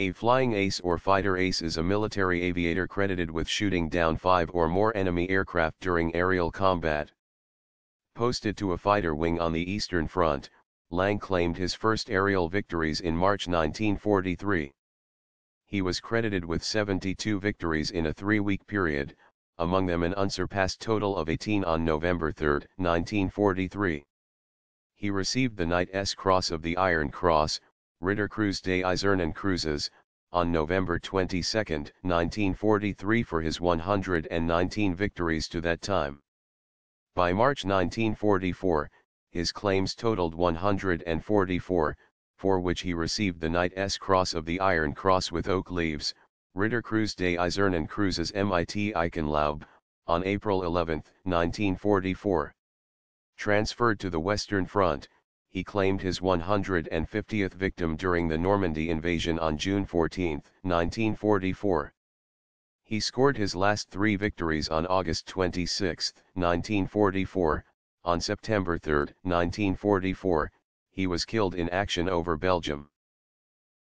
A flying ace or fighter ace is a military aviator credited with shooting down five or more enemy aircraft during aerial combat. Posted to a fighter wing on the Eastern Front, Lang claimed his first aerial victories in March 1943. He was credited with 72 victories in a three-week period, among them an unsurpassed total of 18 on November 3, 1943. He received the Knight's Cross of the Iron Cross, Ritterkreuz des Eisernen Kreuzes, on November 22, 1943 for his 119 victories to that time. By March 1944, his claims totaled 144, for which he received the Knight's Cross of the Iron Cross with oak leaves, Ritterkreuz des Eisernen Kreuzes mit Eichenlaub, on April 11, 1944. Transferred to the Western Front, he claimed his 150th victim during the Normandy invasion on June 14, 1944. He scored his last three victories on August 26, 1944, on September 3, 1944, he was killed in action over Belgium.